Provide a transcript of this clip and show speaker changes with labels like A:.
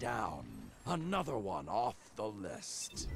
A: Down. Another one off the list.